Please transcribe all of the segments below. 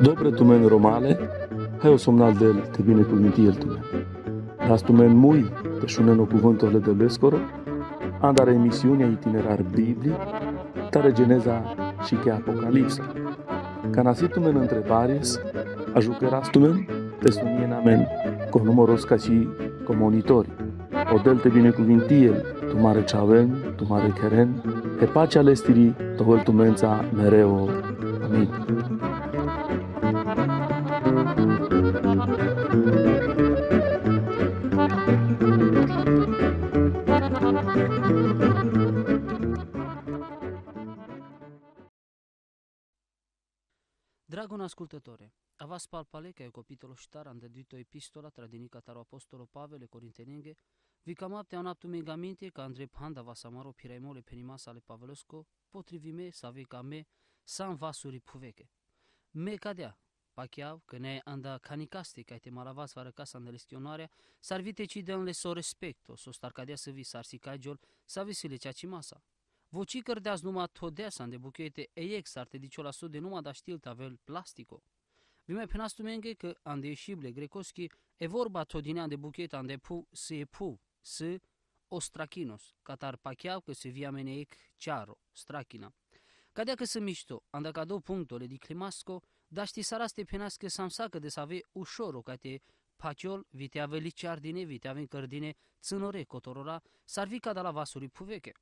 Dobre tu men romale, hai o somnal del te binecuvinti tu men. Las tu men mui, te shuneno cuvântul de lescoro, andare emisiunea itinerar biblic, tare geneza și che apocalipsa. Ca nasitu men întrebares, ajucăras tu men, te sunien amen, con numeros ca și comunitori. O del te binecuvintiel, tu mare chaven, tu mare keren, e pacea lestiri, tohol tu mența mereu. Amin. Dragon ascultătore, avas palpale că e capitolul ștar am dedito epistola tradinica taro apostolo Pavele Corintenenge, vi camapte un aptu megamente ca Andrei Panda va samaro piraimole penimasa ale Pavelosco, potrivime să ave ca me sam vasuri puveche. Me cadea, pachiau că ne anda canicaste ca te malavas va casa în lestionarea, sarvite ci de le so respecto, so star cadea să vi sarsi cagiol, să vi le cea masa. Voci cărdeați numai todesa de buchete ex arte diciola su de numai da știl tavel plastico. Vi mai penastu menge că ande ieșible grecoski e vorba todinea de buchete ande pu se e pu, se ostrachinos, catar pachiau că se via meneic cearo, strachina. Cadea că se mișto, anda ca două punctole di climasco, da ști saraste penască samsacă de să ave ușoro ca te paciol, vite aveli ciardine, vite avem cărdine, țânore, cotorora, sarvi ca de la vasuri puveche.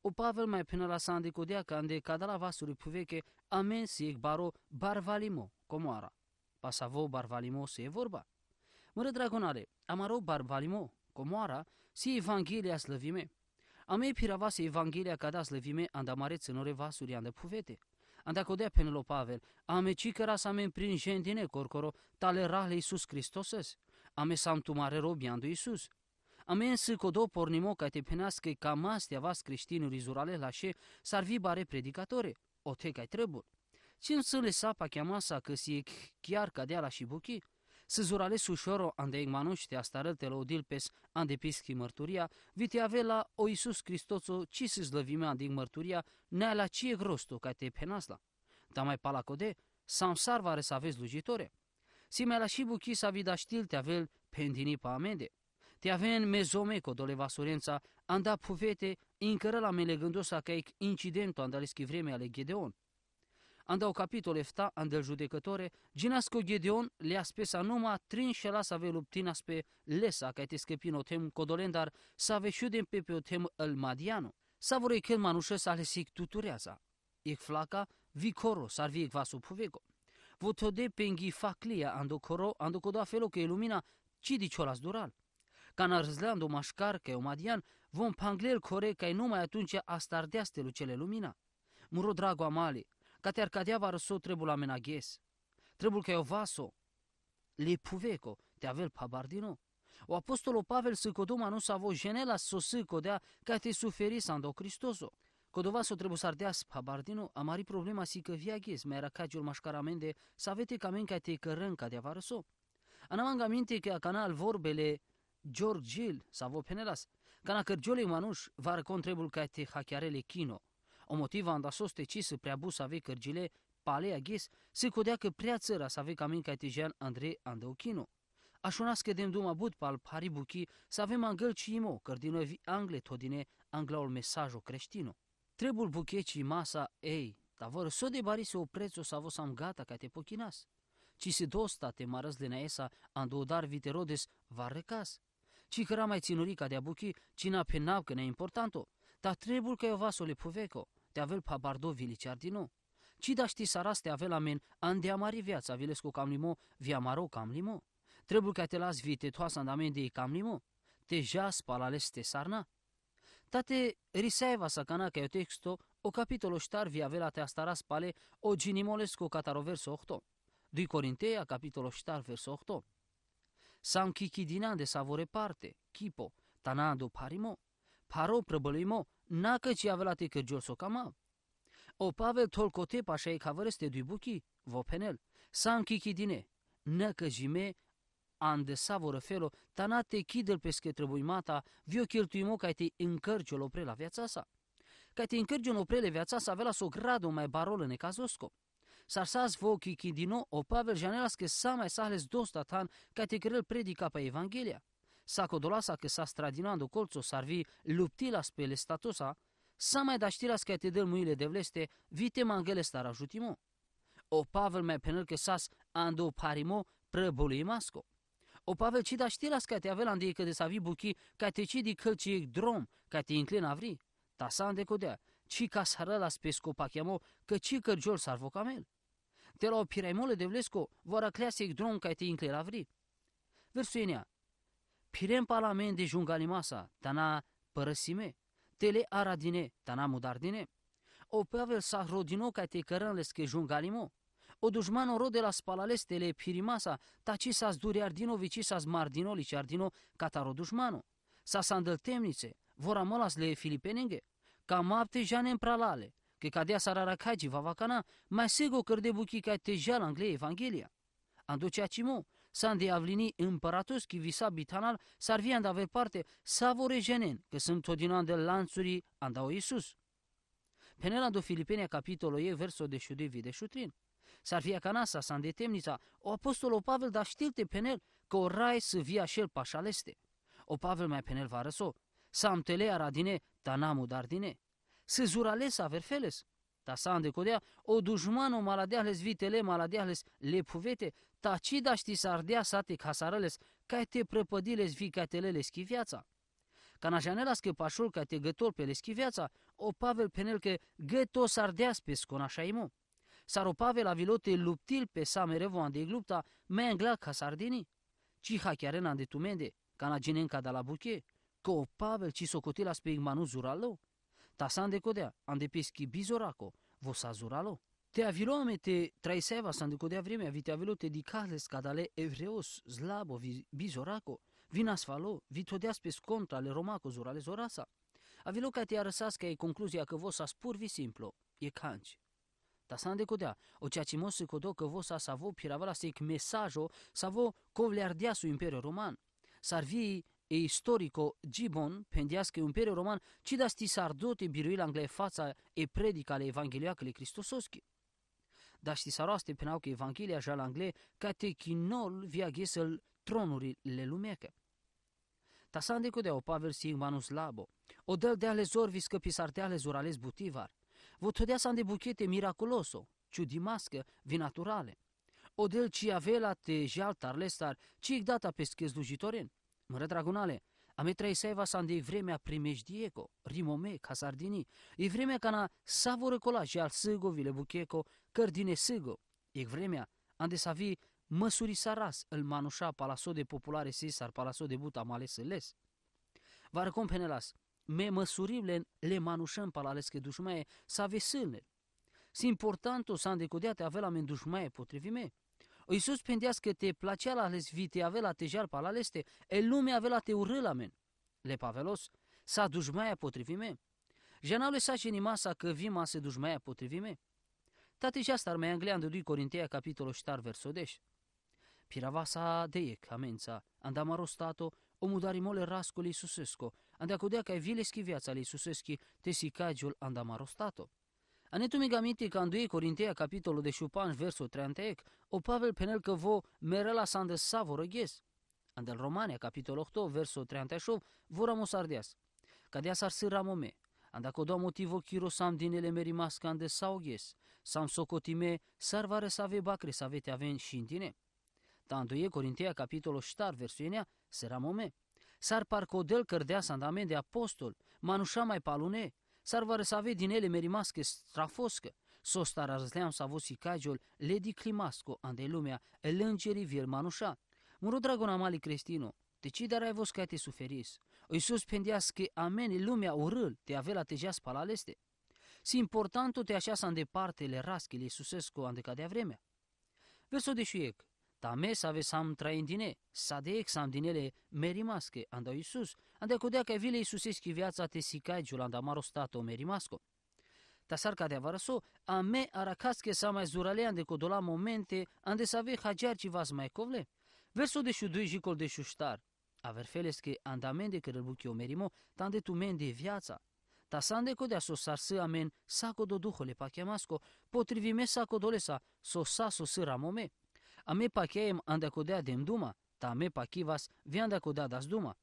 O Pavel mai până la sande codea că ande cada la vasuri puveche amen sieg baro barvalimo, comoara. Pasavo barvalimo se e vorba. Mără dragonare, amaro barvalimo, comoara, si Evanghelia slăvime. Ame pirava se Evanghelia cada slăvime andamare țânore vasuri ande puvete. Anda codea până lo Pavel, ame cicăra să amen prin gentine corcoro, tale rahle Iisus Hristoses. Ame samtumare robiandu Iisus. Amen să codo pornimo ca te penească ca mastea vas creștinul izurale la șe sarvi bare predicatore, o te cai trebul. Cin să le sapa cheamasa că si chiar cadea la shibuki, să zurale sușoro ande manuște astarăl te laudil pes ande pischi mărturia, vite ave la o Iisus Hristoso ci să zlăvime ande mărturia, nea la cie grosto ca te penasla. Da mai pala code, samsar vare să aveți lujitore. Si mai la shibuki sa vida știl te avel pendini pa amende te aven mezomeco dole vasurența, anda puvete, incără la mele gândosa că e incidentul andaleschi vreme ale Gedeon. Anda o capitol efta, andel judecătore, ginasco Gedeon le spesa numai trin și la să ave luptina spe lesa ca te scăpin tem codolendar să ave șudem pe pe o tem el madiano. Să vorei chel manușă să ale sic tutureaza. Ec flaca, vicoro, sar viec vasu puvego. Votode penghi faclia ando coro, ando coda felo că ilumina ci diciolas dural. Canărzleando mașcar că madian, vom panglel core că numai atunci astardeaste lucele lumina. Muro drago amali, ca te arcadea va răso trebul la menaghes. Trebul că eu vaso, le puveco, te avel pabardino. O apostolo Pavel să codoma nu s-a vo genela să să codea ca te suferi sando Cristoso. Codova să trebuie să ardeas pabardino, a mari problema si că viaghes, mai era cagiul mașcaramende, să avete camen ca te cărânca de avarăso. Anamanga minte că canal vorbele George Gill savo penelas, cana cărgiole manuș var contrebul ca te hacchiarele kino. O motiva anda soste ci să prea bu să ave cărgile pale aghes, se codea că prea țăra să ave camin ca te jean Andrei Andeuchino. Așunas că dem duma bud pal paribuchi să avem angăl ci imo, cărdino vi angle todine anglaul mesajo creștino. Trebul buchecii masa ei, dar vor so de bari se o prețo să vă sam gata ca te pochinas. Ci se dosta te maras de naesa ando dar viterodes va recas ci căra mai ținurica de abuchi, cina pe nab că ne importanto, dar trebuie că eu vaso le puveco, te avel pa bardo vilicardino. Ci da ști saras te avel amen, an de amari viața, vilescu cam limo, via maro cam limo. Trebuie că te las vite toasa andamen de cam limo, te jas palales te sarna. Tate risaeva sacana că eu texto, o capitolo ștar via avela te astaras pale, o ginimolescu cataro verso 8. 2 Corinteia, capitolo ștar verso 8. Sam kikidina de savore parte, kipo, tanado parimo. paro prăbăluimo, nacă ci avea la te că jol socama. O Pavel tolcote pașa e cavăreste dui buchi, vo penel, sam kiki dine, nacă jime ande savoro felo, tanate chidel pesche mata, vio cheltuimo ca te încărci o la viața sa. Ca te încărci o le viața sa, avea la so grado mai barol în ecazosco. Sarsas vo kiki dino, o Pavel janelas că sa mai sahles dosta tan, ca te crel predica pe Evanghelia. Sa codolasa că sa stradinando colțo sarvi luptilas pe le statosa, sa mai da știras că te dă muile de vleste, vite mangele star ajutimo. O Pavel mai penel că sas ando parimo masco. O Pavel ci da știras că te avea că de savi buchi, că te ci di călci drom, că te inclina avri. Ta sa codea, ci ca sarălas pe scopachiamo, că ci că jol sarvocamel. Te la o piraimole de vlesco, vora cleasic drom ca te inclina avri. Versul enea, pirem parlament de jungalimasa, tana părăsime, tele aradine, tana mudardine. O Pavel sa rodino ca te cărănles că jungalimo, o dușmano rode la spalalestele pirimasa, taci sa zduri ardino vici sa mardino lici ardino cataro dușmano. Sa sandăl temnice, vora molas le filipenenge, ca mapte jane pralale, că cadea sarara caji va vacana, mai sego cărde buchi ca te jal angle Evanghelia. Anduce acimo, s-a avlini împăratos chi visa bitanal, s-ar vi aver parte savore jenen, că sunt todino de lanțuri andau Iisus. Penela do Filipenia capitolo e verso de șudevi de șutrin. S-ar fi canasa, s-a temnița, o apostolul Pavel da știlte penel că o rai să via șel pașaleste. O Pavel mai penel va răso, am tele aradine, tanamu dardine. Să zurales averfeles, ta sa codea, o dușmano maladeahles vitele maladeahles le puvete, ta ci da ști ardea sate casarăles, ca te prăpădiles vi ca telele viața. Ca najanelas că pașul ca te gător pe leschi viața, o Pavel penel că găto sardeas pe sconașa imo. Saropave la vilote luptil pe samerevo ande glupta mengla ca sardini. Ci hachiaren ande tumende, ca na genenca da la buche, că o Pavel ci socotila spe igmanu zuralo. Ta sande codea, ande peschi bizoraco, vo sa zuralo. Te avilo ame te traiseva sande codea vremea, vi te avilo te dicales cadale evreos, zlabo, vi, bizoraco, vin asfalo, vi todeas pe scontra le romaco zurale zorasa. Avilo ca te arăsas că e concluzia că vos sa spurvi simplu, e canci. Tasande kodea, o ceea ce mosse kodo că vosa savo piravala sec mesajo savo kovleardea su Imperiul Roman. Sarvi e istorico Gibon pendiască Imperiul Roman ci da sti sardote biruil angle fața e predica le evangheliacele Cristososchi. Da sti saroaste penau că Evanghelia jal angle ca te chinol via gesel tronurile lumecă. Tasande kodea o pavel manus labo, o dăl de ale zorvi scăpisar de ale zorales butivar. Votodea de buchete miraculoso, ciudimască, vinaturale. Odel ci avela te jaltar lestar, ci data pe slujitoren. Mără dragunale, ame trei seva de vremea primejdieko, rimome, casardini, e vremea cana savoră colaș și al sâgo vile bucheco, cărdine sâgo. E vremea ande să vi măsuri saras, îl manușa palaso de populare sisar, palaso de buta male les. Var compenelas, me măsurile le manușăm palaleske dușmaie sa veselne. Si importanto sa andecodeate avea men dușmaie potrivime. O Iisus pendească te placea la les vite avea te jar palaleste, e lume avea te urâla men. Le pavelos, sa dușmaia potrivime. Janau sa și masa că vima se dușmaia potrivime. Tate já estar mai angleando 2 Corintea capitolo 4 verso 10. Piravasa deiec amența, andam arostato, o mudarimole rascoli susesco, ande acudea ca vileschi viața li suseschi te sicagiul andam arostato. Anetu migamiti ca în 2 Corintea capitolul de șupan verso 30, o Pavel penel că vo merela sande savoro ghes. Andel Romania capitolul 8 verso 38 voramos ardeas. Cadea sar sâramome, anda codo motivo chiro sam dinele merimas ande sau ghes, sam socotime sarvare să ave bacre să avete aven și în tine. Ta în 2 Corintea capitolul 7 verso 1 seramome. Sar parcodel cărdea sandamen de apostol, manușa mai palune, sar vă răsave din ele merimasche strafoscă, sostar arzleam să avosi cagiol, le di climasco, ande lumea, el îngeri vier manușa. Muro dragona mali crestino, te ci dar ai vos ca te suferis. O Iisus pendească ameni lumea urâl, te avea te jas palaleste. Si importanto te așa să îndeparte le raschile Iisusescu ande cadea vremea. Verso de șuiec, Tame save sam traindine, sadek sam dinele merimaske, anda Isus, anda kodea ka vile Isuseski viața te sikai giulanda maro stato merimasko. Tasar cadea varăso, a me aracaske sa mai zurale ande codola momente ande să ave hajar ci vas mai covle. Verso de șudui jicol de șuștar. Aver feles că andamende că răbuchi o merimo, tande tu mende viața. Ta sande codea so sarsă amen saco do duhole pa chiamasco, potrivime saco dolesa so saso să ramome. A me pa chiaem ande codea dem duma, ta me pa kivas vi ande codea das duma.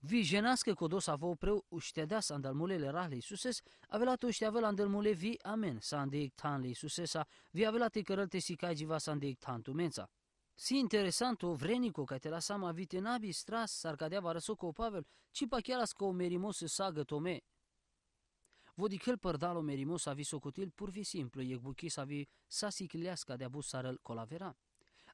Vi ženaske kodos avo preu uștedeas andalmulele rahle Iisuses, avelat ușteavel andalmule vi amen, sa andeik tan le Iisusesa, vi avelat te cărălte si jiva sa andeik tan tu mența. Si interesanto vrenico ca te la sama vite nabi stras sarcadea varăso co Pavel, ci pa chiar o merimos sagă tome. Vodi chel părdalo merimos avi socotil pur vi simplu, e buchi sa vi sa sicleasca de abus sarăl colavera.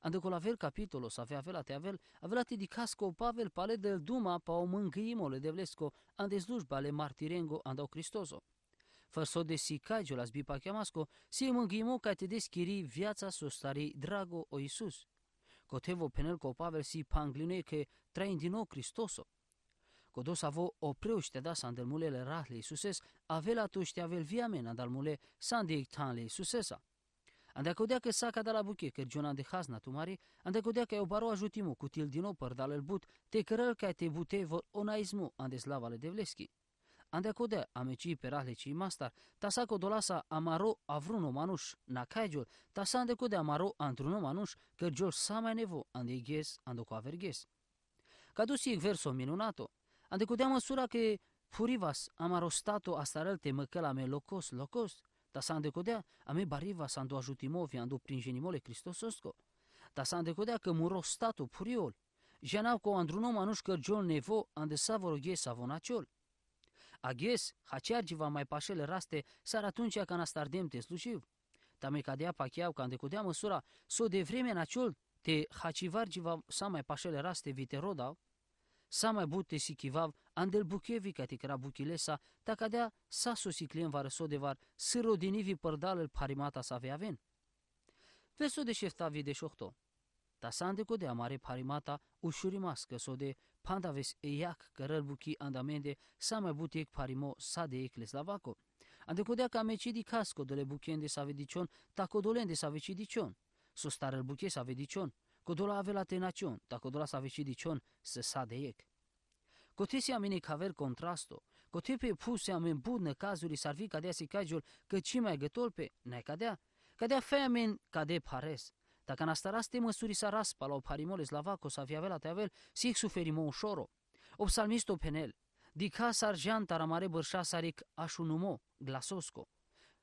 Ande colaver capitolo sa avea avela te avel, avela te dicasco Pavel pale del duma pa o mângâimole de vlesco ande slujba le martirengo andau Cristoso. Fărso de si cagio las bipa chiamasco, si mângâimo ca te deschiri viața sostari drago o Iisus. Cotevo penel co Pavel si pangline che train din nou Cristoso. Codos avo opreu da sandelmulele rahle Iisuses, avela tu avel viamen andalmule sandi tanle Iisusesa. Ande codea că saca de la buche, că giona de hazna tumari, ande codea că eu baro ajutimu cu til din opăr dal el but, te cărăl că te bute vor onaismu ande slavale de vleschi. Ande codea ameci perahle ci mastar, ta sa codolasa amaro avruno manuș, na caijol, ta sa ande codea amaro antruno manuș, că jol sa mai nevo ande ghes, ando cu averghes. Cadusi verso minunato, ande codea măsura că Furivas amaro stato astarelte măcăla me locos locos, Da sande codea, a me bariva sando ajutimo viando prinjenimole Cristososko. Da sande codea că muro stato puriol. Janau co andrunom anuș că jol nevo ande savoro ghe savonaciol. Aghes, haceargiva mai pașele raste, sar atunci ca nastardem te slujiv. Ta me cadea pacheau ca codea măsura, so de vreme naciol, te hacivargiva sa mai pașele raste vite rodau, Самое будто сикивав, андел букеви катикра букилеса, такадя сасо сиклен вар содевар, сыро диниви пырдалел паримата савиавен. Весо де шефтави де шохто. Тасандеко де амаре паримата ушуримас кесоде пандавес эяк карел буки андаменде самое бутек паримо саде еклеславако. Андекодea ca mecidi casco de le buchien de savedicion, tacodolen de savecidicion. Sustarel buche savedicion, Kodola avela tenacion, ta kodola sa vecidicion se sadejek. Kote si amene kaver contrasto, kote pe puse amen budne cazuri sarvi cadea si cagiul că ci mai gătolpe, ne cadea, cadea feamen cade pares. Dacă nastaraste măsuri sa raspa la o parimoles lavaco sa viavela te avel, si suferimo ușoro. O psalmisto penel, dica sarjan taramare bărșa saric așunumo, glasosco.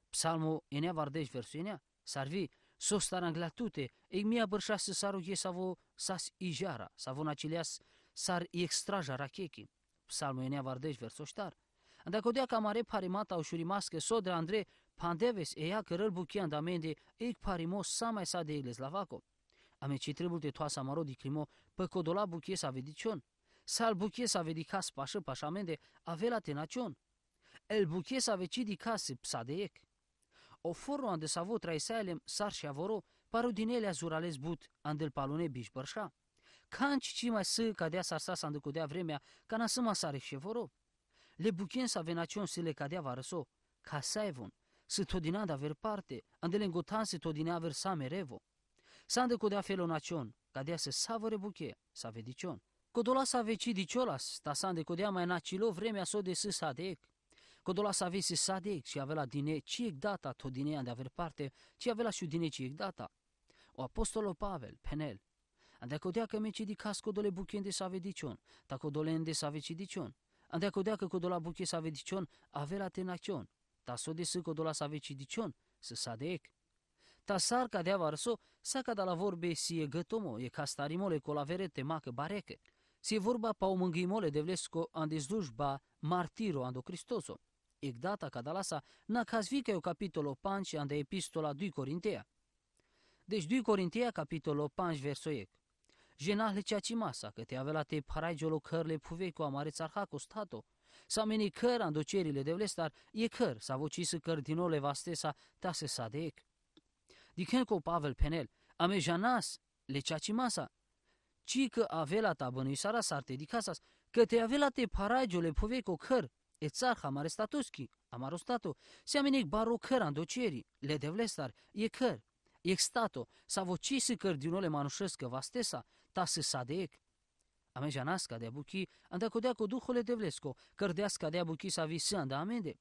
Psalmo enea vardeș versuenea, sarvi, Sostaran glatute, e mia bărșase saru ye savo sas ijara, savo nacilias sar extraja rakeki. Psalmul enea vardeș versoștar. Anda codea camare parimata ușurimască sodre Andre pandeves ea cărăl buchian damende ec parimos sa mai sa de egles lavaco. Ame ci trebuie de toasa maro di crimo pe codola buchie sa vedicion. Sal buchie sa vedi cas pașă pașamende avela tenacion. El buchie sa veci di cas psadeec. O forro ande savo traisaelem sar și avoro, paru din ele azurales but andel palune biș bărșa. Canci ci mai să cadea sarsa sa îndăcudea vremea, ca na să masare și voro. Le buchen sa venacion să le cadea varăso, ca saivon, să todina da ver parte, andele îngotan să todina ver sa merevo. Sa îndăcudea felonacion, cadea să savore buche, sa vedicion. Codola sa veci diciolas, ta sa îndăcudea mai nacilo vremea so de să sadec. Codola sa avesse sadec și avea dine ciec data to dinea de aver parte, ci avea și dine ciec data. O apostolo Pavel, penel, Ande codea că meci di casco dole buchien de save dicion, ta codolen de save ci dicion. Ande codea că codola buchie save dicion, avea tenacion, ta so de să codola save ci dicion, să sadec. Ta sar cadea varso, sa cada la vorbe si e gătomo, e castarimole co la verete macă bareche. Si e vorba pa o mângâimole de vlesco ande slujba martiro ando Cristoso. Ec data cadalasa na casvica o capitolo 5 ande epistola 2 Corintea. Deci 2 Corintea capitolo 5 verso ec. Jenahle ceaci masa, că te avea te parai jolo cărle puvei cu amare țarhaco stato. Sa meni căr ando cerile de vlestar, e căr, sa voci să căr din ole vastesa, ta se sadec. Dicen cu Pavel Penel, ame janas, le ceaci masa. Ci că avela ta bănui sara sarte di casas, că te avela te paraggio le poveco căr, e țar hamare statuski, amaro stato, siamenec baro căr andocieri, le devlestar, e căr, e stato, sa vocisi căr dinole manușescă vastesa, ta se sadec, a me janasca de abuchi, anda codea cu duhule devlesco, cărdeasca de abuchi sa visă anda amende.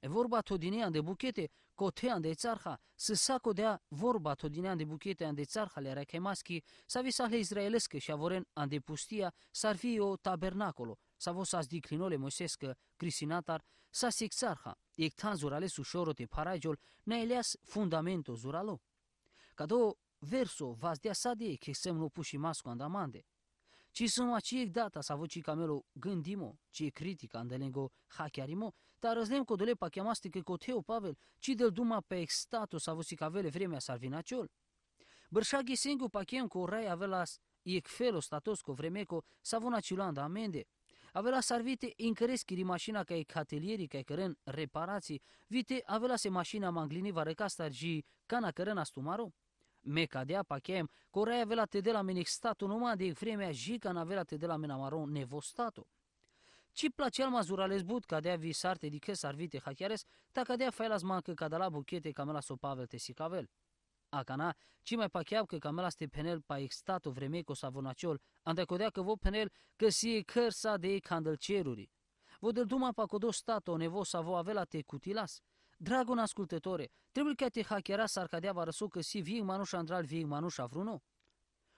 E vorba todinean de buchete, cotean de țarha, să sa codea vorba todinean de buchete an de țarha le rechemaschi, sa visale israelescă și avoren an de pustia, s-ar fi o tabernacolo, sa vos as diclinole moisescă, crisinatar, sa sexarha, ectan zurale sușoro te paragiol, na eleas fundamento zuralo. Cado verso vas dea sade che semno puși masco andamande. Ci sono ci data sa voci camelo gândimo, ci e critica andelengo hacchiarimo, dar răznem că dole pa chiamaste că coteo Pavel, ci del duma pe extato sa voci cavele vremea sarvinaciol. Bărșaghi singu pa chem cu rai avelas iec felo statos cu vremeco sa vona cilanda amende. Avela sarvite incăreschi di mașina ca e catelieri ca e cărân reparații, vite avela se mașina manglini va recastar și cana cărân astumaro. Me cadea pachem, corea avea te de la mine stato numai de vremea jica n-avea te de la mine maron nevostato. Ci placea mazurales but cadea visarte di că sarvite hachiares, ta cadea failas mancă cadala buchete camela so pavel te sicavel. Acana, ci mai pacheau că camela ste penel pa extato vremeco savonaciol, ande codea că vo penel că si cărsa de candel ceruri. Vo del duma pa codo stato nevo sa vo avela te cutilas. Dragon ascultătore, trebuie ca te hackera s-ar cadea varăso că si vii manușa andral vii manușa vruno.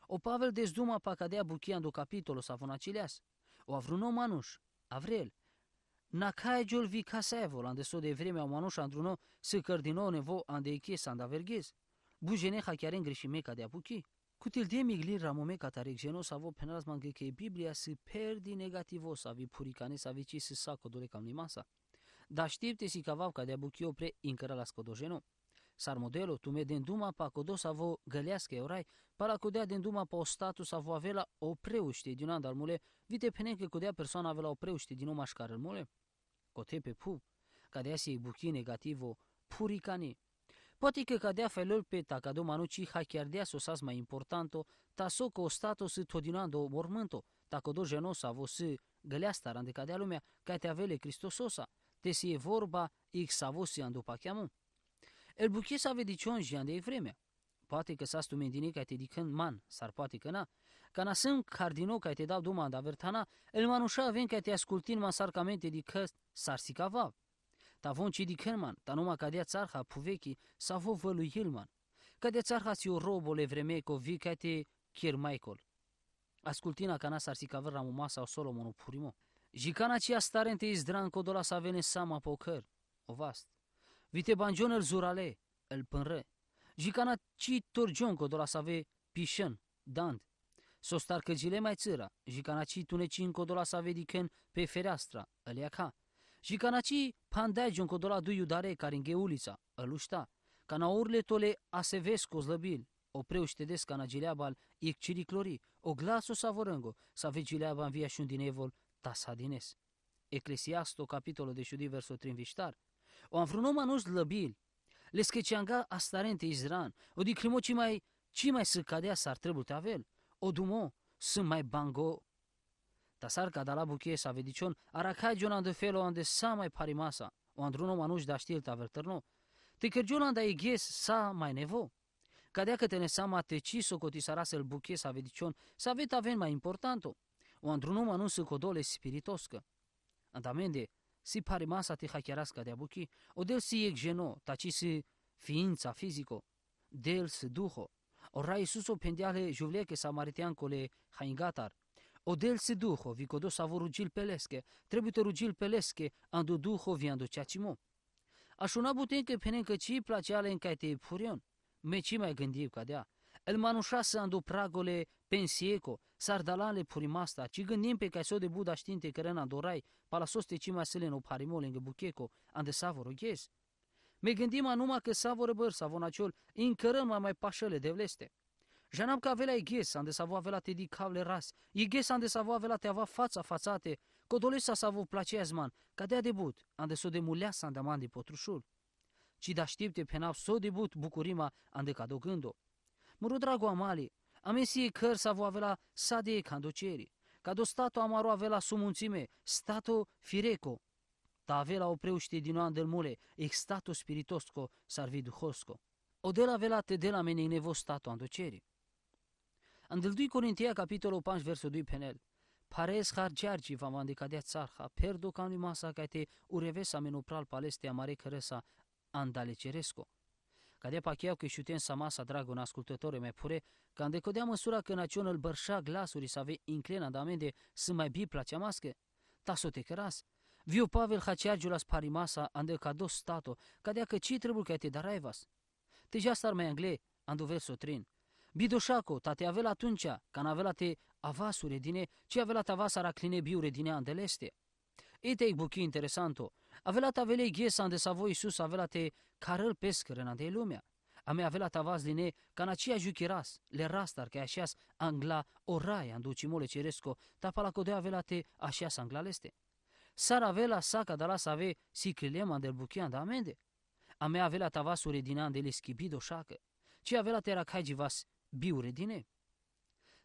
O Pavel dezduma pa cadea buchian do capitolo sa vonacileas. O avruno manuș, avrel. Na cae giol vi casevo, ande so de vremea o manușa andruno se cărdino nevo ande iches anda verghez. Bujene hachiare îngreșime cadea buchi. Cutil de migli ramome catarec geno sa vo penas mange che Biblia se perdi negativo sa vi puricane sa vi ci se saco dole cam limasa. Da știpte si cavav ca de buchio pre incăra la scodojeno. Sar modelo, tu me den duma pa codo sa vo gălească eurai, para codea den duma pa o status sa vo avela o preuște din an mule, vite penen că codea persoana avela o preuște din omaș care mule. Cote pe pu, ca de asi buchi negativo, puricane. Poate că cadea felul pe ta ca do manuci ha chiar dea sosas mai importanto, ta so că o status todinando mormânto, ta codo genosa vo să găleasta rande cadea lumea, ca te avele Cristososa te si e vorba x avosian după cheamă. El buche să ave dicion jian de vremea. Poate că s-a stumendine ca te dicând man, s-ar poate că na. Ca na sunt cardino ca te dau duma da vertana, el manușa avem ca te ascultin man sarcamente di că s-ar si cavav. Ta von ci dicând man, ta numai ca dea țarha puvechi, sa vo vălui man. Ca dea țarha si o robole vreme co vi ca te chier Michael. Ascultina ca na s-ar si cavav ramu masa o Solomon purimo. Jicana cia starente izdran codola sa vene sama poker, o vast. Vite banjon el zurale, el pânre. Jicana ci torgion codola sa ve pișen, dand. So star căgile mai țăra, jicana ci tunecin codola sa ve diken pe fereastra, el iaca. Jicana ci pandagion codola du iudare care în ulița, el ușta. Cana urle tole asevesco zlăbil, o preuște des cana gileabal, ic ciriclori, o glaso savorângo, sa ve gileaba în via din evol, tasadines. Eclesiasto, capitolo de șudi, verso 30. O am vrut numai nu-ți lăbil. Le schecianga astarente Izran. O di crimo ci mai, ci mai să cadea s-ar trebui te avel. O dumo, sunt mai bango. Tasar ca da la buchie sa vedicion, aracai giona de felo ande sa mai parimasa. O andruno manuș da știl ta verterno. Te cărgiona da ighes sa mai nevo. Cadea că te ne sama te ci so cotisarase el buchie sa vedicion, sa vet aven mai importanto o andruno nu se codole spiritoscă. Andamende, si pare masa te hachiarasca de abuchi, o del si ec geno, taci si ființa fizico, del si duho, o rai suso pendiale juvleche samaritiancole haingatar, o del si duho, vi codo savo rugil pelesche, trebuie te rugil pelesche, ando duho vi ando ceacimo. Așuna buten că penen că ci placeale în care te furion, me ci mai gândi ca dea, el manușase ando pragole pensieco, sardalale purimasta, ci gândim pe ca de Buda știnte că rena dorai, palasoste ci mai seleno parimole în bucheco, ande savoro ghes. Me gândim anuma că savoro băr savonaciol, încărăm mai mai pașele de vleste. Janam că avea ghes, ande savo avea te di cavle ras, i ghes ande savo avea te ava fața fațate, codolesa savo placeazman, ca de debut, ande so de muleasa ande mandi potrușul. Ci da știpte penau so debut bucurima ande ca dogândo. Muru drago amali, Amesi căr sa vo avela sade candocieri. Cado stato amaro avela sumunțime, stato fireco. Ta avela o preuște din oan del mule, ex stato spiritosco sarvi duhosco. O de la vela te de la mene nevo stato andoceri. Andel 2 Corintia capitolul 5 versul 2 penel. Pares har jargi va mande cadea țarha, perdo cam masa ca te urevesa menopral paleste amare cărăsa andale ceresco. Cadea pacheau că șuten sa masa dragă un ascultător mai pure, ca îndecodea măsura că nacion îl bărșa glasuri să ave inclina da amende să mai bi placea mască. Ta so te căras. Viu Pavel haceagiulas parimasa ande ca dos stato, cadea că ci trebuie că te daraivas. Te já star mai angle, andu verso trin. Bidoșaco, tate avea atunci, ca n-avea te avasure dine, ce avea ta vasara cline biure dine andeleste. Ite buchi interesanto, avea ta vele ghesa ande sa voi sus avea te carăl pescăre în de lumea. A mea avea ta vas dine, ca na cia juchiras, le rastar că așias angla oraia anduci mole ceresco, ta pala codea avea te așias anglaleste. Sara avea saca da la să ave si crilema del buchian da amende. A mea avea ta vasure din andele schibido șacă. Ce avea te era caigi vas biure dine.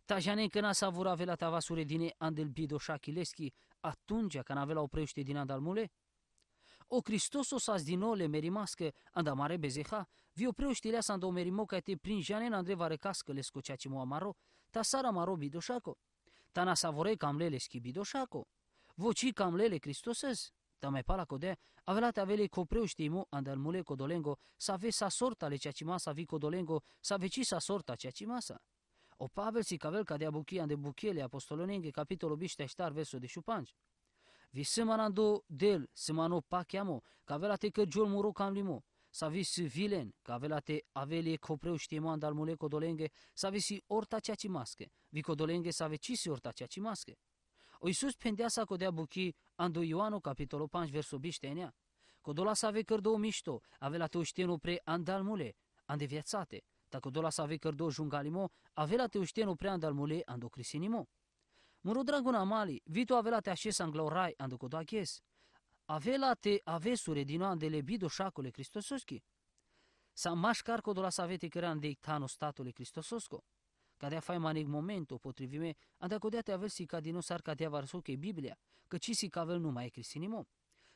Ta jane că n-a savura avea ta vasure dine andel bido șachileschi atunci când avea o preuște din andalmule? O Cristoso sas din ole merimască anda mare bezeha, vi o preuștilea sa ando merimo ca te prin jane na andreva recască le scocea ci mo amaro, ta sara maro bidoșaco. Ta na savore cam lele schi bidoșaco. Voci cam lele Cristosez. Ta mai pala codea, avea te avele copreuști mo andal mule codolengo, sa ave sa sorta le ceacimasa vi codolengo, sa veci sa sorta ceacimasa. O Pavel si cavel ca de abuchia ande buchele apostolonenghe capitolul biște ștar versul de șupanci. Vi semanando del, semano pachiamo, ca avea te cărgiol muro cam limo, sa vis vilen, ca avea te avele copreu știemo andal mule codolenghe, sa visi orta ceaci masche, vi codolenghe sa vecisi orta ceaci masche. O Iisus pendea sa codea buchi ando Ioano capitolul 5 versul biștenea. Codola sa ave cărdo mișto, avea te uștienu pre andal mule, ande viațate, ta codola sa ave cărdo jungalimo, avea te uștienu pre andal mule ando crisinimo. Muro draguna mali, vito avea te așes anglorai ando codo aches. Avea te avesure din andele bido șacole Cristososchi. Sa mașcar codola sa avete cărean de ictano statule Cristososco. Cadea fai manig momento potrivime, anda codea te aversi ca din osar cadea varsoche Biblia, că ci si cavel nu mai e crisinimo.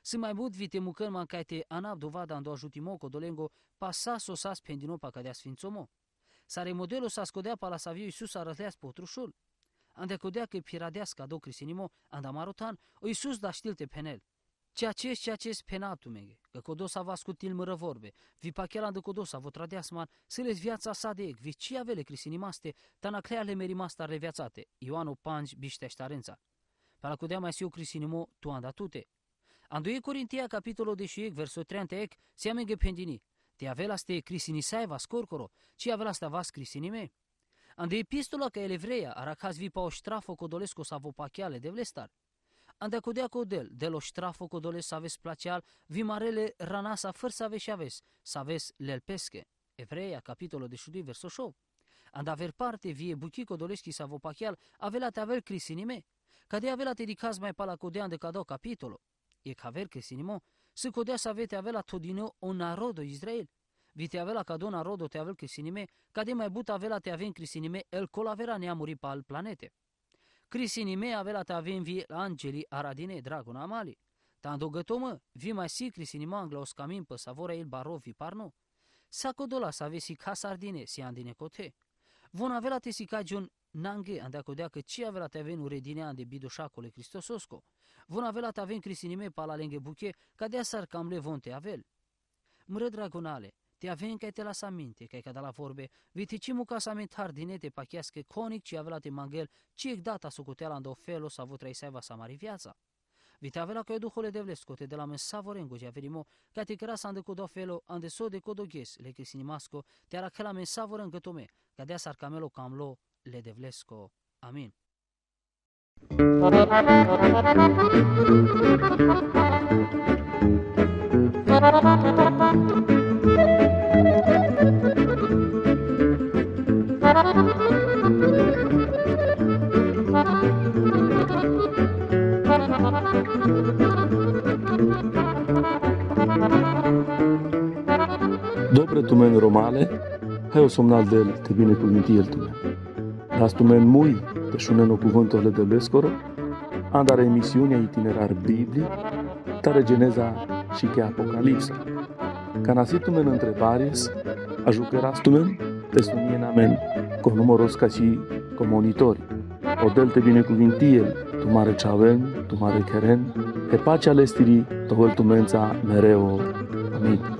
Să mai bud vite mucăl man ca te anab dovada ando ajutimo codolengo pasa sosas pendino pa cadea sfințomo. Sare modelo sa scodea pa la saviu Iisus arătleas potrușul. Ande codea că piradească do crisinimo, anda marotan, o Iisus da știlte penel. Ceea ce ceea ce penatu mege, că codosa va scutil mără vorbe, vi pachela de codosa vă tradeasman, să les viața sa de ec, vi ci avele crisinimaste, tana cleale merimasta reviațate, Ioanu Pangi bișteștarența. Pala codea mai siu crisinimo tu anda tute. Ando e Corintia capitolul de și ec, versul 30 ec, se amenge pendini. Te avela ste crisinisai vas corcoro, ci avela sta vas crisinime. Ande epistola ca el evreia, aracaz vi pa o ștrafo codolesco sa vo pachiale de vlestar. Ande codea codel, de lo ștrafo codoles să aveți placeal, vi marele ranasa făr să aveți și aveți, să aveți lel pesche. Evreia, capitolul de șudui, versul 8. Ande aver parte vie buchi codoleschi sa vo pachial, avela te aver crisinime. Cade avela te dicaz mai pala codea de cadou capitolo. E ca aver crisinimo, să codea să avete avela todino o narodo Israel. Vi te avela ca do narodo te avel crisinime, cade mai but avela te avem crisinime, el colavera neamuri pa al planete. Crisinime avela te avem vi angeli aradine dragona amali. Tando gătomă, vi mai si crisinima angla os camin pe savora il barovi parno. Saco dola să avesi casa ardine si andine cote. Von avela te si cagion nange andea codea că ci avela te avem uredine ande bidoșacole Cristososco. Von avela te avem crisinime pa la lenghe buche, ca de asar cam le von te avel. Mră dragonale, te avem ca te las aminte, ca ca da la vorbe, viticimu ca să amentar dinete pachiască conic ci avela te mangel, ci ec data socoteala ando felo sa vo traisaiva sa mari viața. Vite avela că duhole de vlescote de la men savorengo ja verimo, ca te cras ande codo felo ande so de codo ghes le che sinimasco, te ara che la men savorengo tome, ca de asar camelo camlo le de vlesco. Amin. Dobre tu men romale, hai o somnal del te bine cuvânti el tu men. Rastumen mui te shuneno cuvântul de lescoro, andare emisiunea itinerar biblic, tare geneza și che apocalipsa. Canasitumen întrebares, ajucărastumen, te sunienamen, con numeros ca și comunitori. Odel te binecuvintiel, tu mare chaven, tu mare keren, e pacea lestiri, tovel tu mența mereu. Amin.